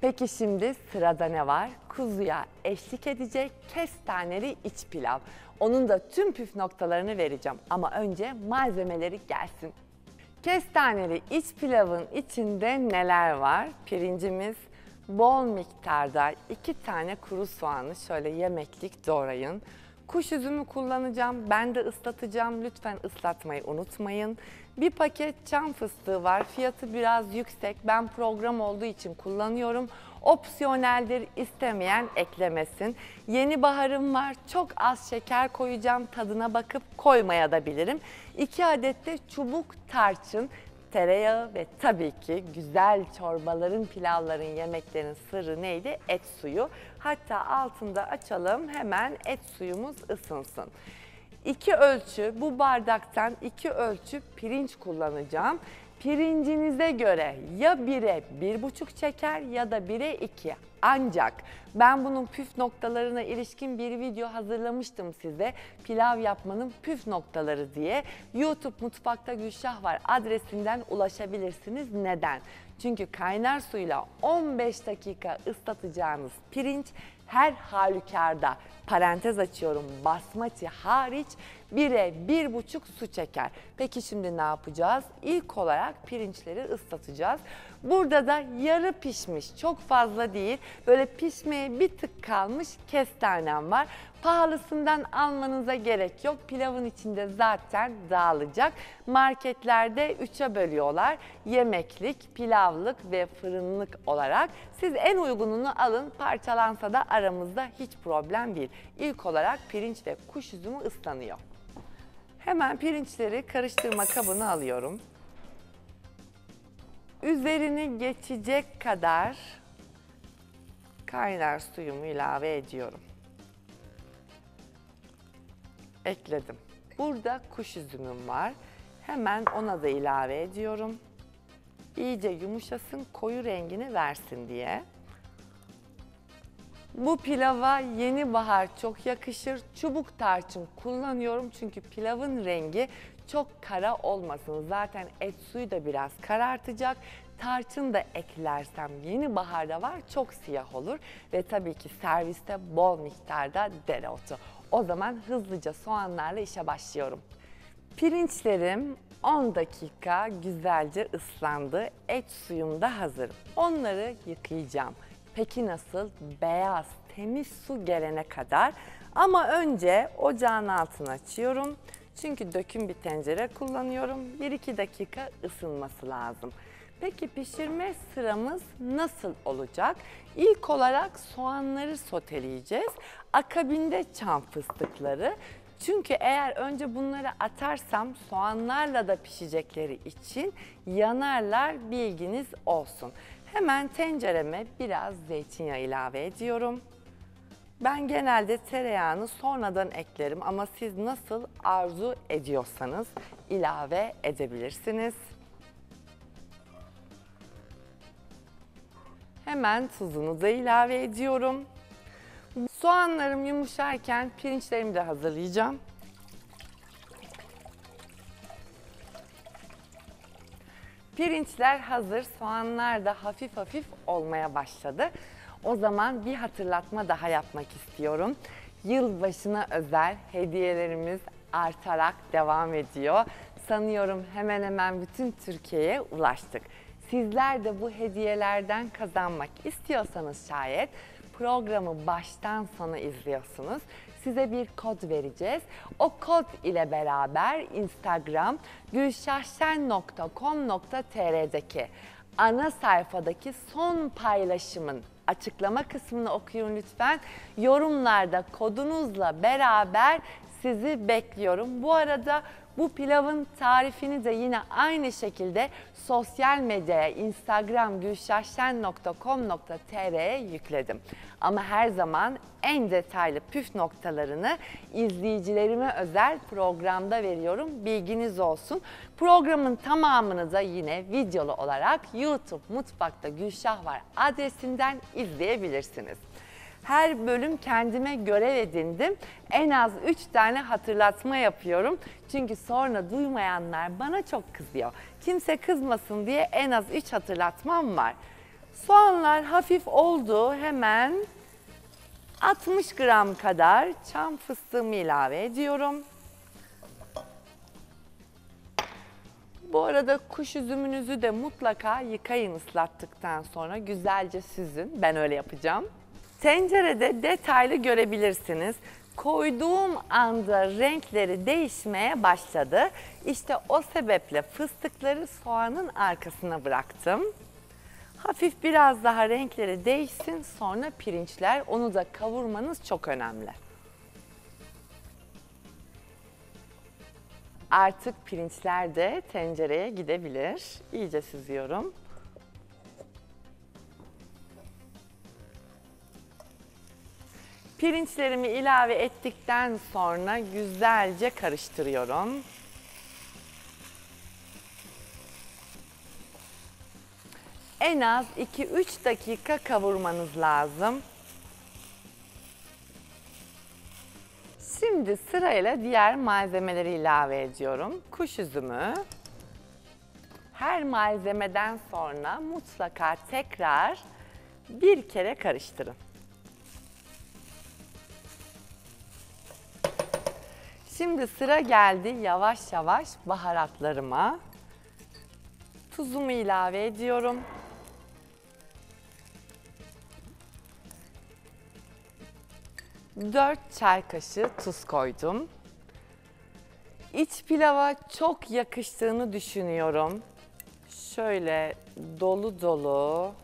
Peki şimdi sırada ne var? Kuzuya eşlik edecek kestaneli iç pilav. Onun da tüm püf noktalarını vereceğim ama önce malzemeleri gelsin. Kestaneli iç pilavın içinde neler var? Pirincimiz bol miktarda iki tane kuru soğanı şöyle yemeklik doğrayın. Kuş üzümü kullanacağım. Ben de ıslatacağım. Lütfen ıslatmayı unutmayın. Bir paket çam fıstığı var. Fiyatı biraz yüksek. Ben program olduğu için kullanıyorum. Opsiyoneldir. istemeyen eklemesin. Yeni baharım var. Çok az şeker koyacağım. Tadına bakıp koymaya da bilirim. 2 adet de çubuk tarçın tereyağı ve tabii ki güzel çorbaların, pilavların, yemeklerin sırrı neydi? Et suyu. Hatta altında açalım hemen et suyumuz ısınsın. İki ölçü bu bardaktan iki ölçü pirinç kullanacağım. Pirincinize göre ya bire bir buçuk çeker ya da bire iki. Ancak ben bunun püf noktalarına ilişkin bir video hazırlamıştım size. Pilav yapmanın püf noktaları diye. YouTube Mutfakta Gülşah var adresinden ulaşabilirsiniz. Neden? Çünkü kaynar suyla 15 dakika ıslatacağınız pirinç her halükarda parantez açıyorum basmati hariç 1'e 1,5 su çeker. Peki şimdi ne yapacağız? İlk olarak pirinçleri ıslatacağız. Burada da yarı pişmiş çok fazla değil böyle pişmeye bir tık kalmış kestanem var. Pahalısından almanıza gerek yok. Pilavın içinde zaten dağılacak. Marketlerde 3'e bölüyorlar. Yemeklik, pilavlık ve fırınlık olarak. Siz en uygununu alın. Parçalansa da aramızda hiç problem değil. İlk olarak pirinç ve kuş üzümü ıslanıyor. Hemen pirinçleri karıştırma kabına alıyorum. Üzerini geçecek kadar kaynar suyumu ilave ediyorum. Ekledim. Burada kuş üzümüm var. Hemen ona da ilave ediyorum. İyice yumuşasın, koyu rengini versin diye. Bu pilava yeni bahar çok yakışır. Çubuk tarçın kullanıyorum çünkü pilavın rengi çok kara olmasın. Zaten et suyu da biraz karartacak. Tarçın da eklersem yeni baharda var çok siyah olur. Ve tabii ki serviste bol miktarda dereotu. O zaman hızlıca soğanlarla işe başlıyorum. Pirinçlerim 10 dakika güzelce ıslandı. Et suyum da hazır. Onları yıkayacağım. Peki nasıl? Beyaz, temiz su gelene kadar. Ama önce ocağın altını açıyorum. Çünkü döküm bir tencere kullanıyorum. 1-2 dakika ısınması lazım. Peki pişirme sıramız nasıl olacak? İlk olarak soğanları soteleyeceğiz. Akabinde çam fıstıkları. Çünkü eğer önce bunları atarsam soğanlarla da pişecekleri için yanarlar bilginiz olsun. Hemen tencereme biraz zeytinyağı ilave ediyorum. Ben genelde tereyağını sonradan eklerim ama siz nasıl arzu ediyorsanız ilave edebilirsiniz. Hemen tuzunu da ilave ediyorum. Soğanlarım yumuşarken pirinçlerimi de hazırlayacağım. Pirinçler hazır, soğanlar da hafif hafif olmaya başladı. O zaman bir hatırlatma daha yapmak istiyorum. Yılbaşına özel hediyelerimiz artarak devam ediyor. Sanıyorum hemen hemen bütün Türkiye'ye ulaştık. Sizler de bu hediyelerden kazanmak istiyorsanız şayet programı baştan sona izliyorsunuz. Size bir kod vereceğiz. O kod ile beraber Instagram gülşahşen.com.tr'deki ana sayfadaki son paylaşımın açıklama kısmını okuyun lütfen. Yorumlarda kodunuzla beraber sizi bekliyorum. Bu arada bu pilavın tarifini de yine aynı şekilde sosyal medyaya instagram gülşahşen.com.tr'ye yükledim. Ama her zaman en detaylı püf noktalarını izleyicilerime özel programda veriyorum. Bilginiz olsun. Programın tamamını da yine videolu olarak YouTube Mutfakta Gülşah var adresinden izleyebilirsiniz. Her bölüm kendime görev edindim. En az 3 tane hatırlatma yapıyorum. Çünkü sonra duymayanlar bana çok kızıyor. Kimse kızmasın diye en az 3 hatırlatmam var. Soğanlar hafif oldu. Hemen 60 gram kadar çam fıstığımı ilave ediyorum. Bu arada kuş üzümünüzü de mutlaka yıkayın ıslattıktan sonra güzelce süzün. Ben öyle yapacağım. Tencerede detaylı görebilirsiniz. Koyduğum anda renkleri değişmeye başladı. İşte o sebeple fıstıkları soğanın arkasına bıraktım. Hafif biraz daha renkleri değişsin sonra pirinçler onu da kavurmanız çok önemli. Artık pirinçler de tencereye gidebilir. İyice süzüyorum. Pirinçlerimi ilave ettikten sonra güzelce karıştırıyorum. En az 2-3 dakika kavurmanız lazım. Şimdi sırayla diğer malzemeleri ilave ediyorum. Kuş üzümü. Her malzemeden sonra mutlaka tekrar bir kere karıştırın. Şimdi sıra geldi yavaş yavaş baharatlarıma. Tuzumu ilave ediyorum. Dört çay kaşığı tuz koydum. İç pilava çok yakıştığını düşünüyorum. Şöyle dolu dolu.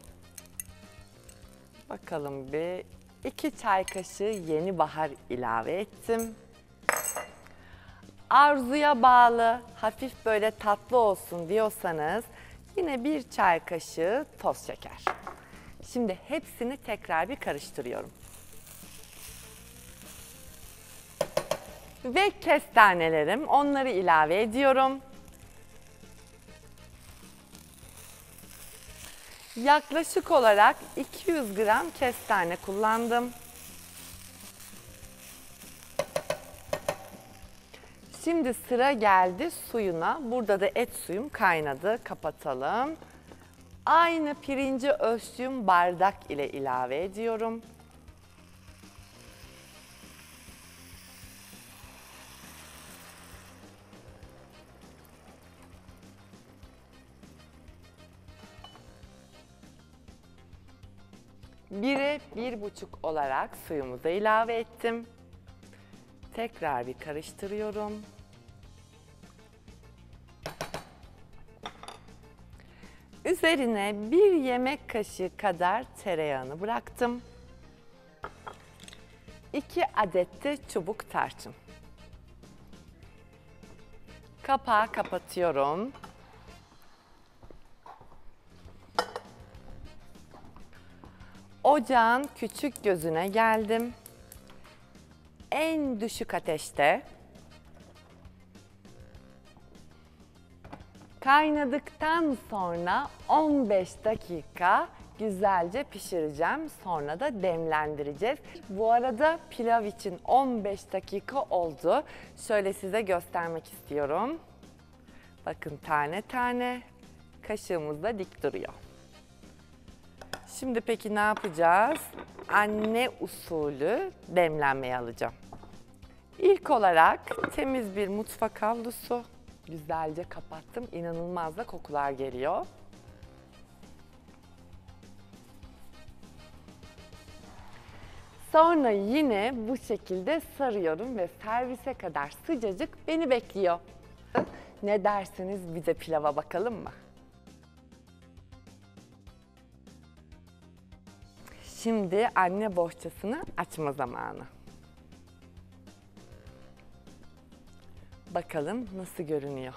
Bakalım bir. iki çay kaşığı yeni bahar ilave ettim. Arzuya bağlı, hafif böyle tatlı olsun diyorsanız yine bir çay kaşığı toz şeker. Şimdi hepsini tekrar bir karıştırıyorum. Ve kestanelerim, onları ilave ediyorum. Yaklaşık olarak 200 gram kestane kullandım. Şimdi sıra geldi suyuna. Burada da et suyum kaynadı. Kapatalım. Aynı pirinci ölçtüğüm bardak ile ilave ediyorum. Bire bir buçuk olarak suyumuzu ilave ettim. Tekrar bir karıştırıyorum. Üzerine bir yemek kaşığı kadar tereyağını bıraktım. 2 adet de çubuk tarçın. Kapağı kapatıyorum. Ocağın küçük gözüne geldim. En düşük ateşte Kaynadıktan sonra 15 dakika güzelce pişireceğim. Sonra da demlendireceğiz. Bu arada pilav için 15 dakika oldu. Şöyle size göstermek istiyorum. Bakın tane tane kaşığımız da dik duruyor. Şimdi peki ne yapacağız? Anne usulü demlenmeye alacağım. İlk olarak temiz bir mutfak havlusu. Güzelce kapattım. İnanılmaz da kokular geliyor. Sonra yine bu şekilde sarıyorum ve servise kadar sıcacık beni bekliyor. Ne dersiniz bize pilava bakalım mı? Şimdi anne bohçasını açma zamanı. Bakalım nasıl görünüyor.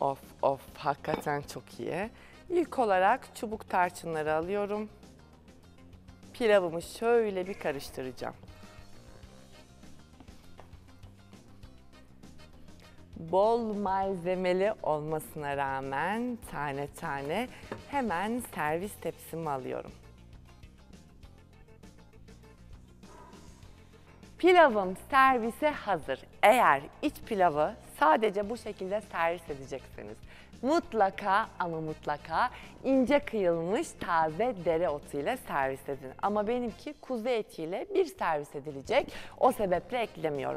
Of of hakikaten çok iyi. İlk olarak çubuk tarçınları alıyorum. Pilavımı şöyle bir karıştıracağım. Bol malzemeli olmasına rağmen tane tane hemen servis tepsimi alıyorum. Pilavım servise hazır. Eğer iç pilavı sadece bu şekilde servis edecekseniz mutlaka ama mutlaka ince kıyılmış taze dereotu ile servis edin. Ama benimki kuzu etiyle bir servis edilecek. O sebeple eklemiyorum.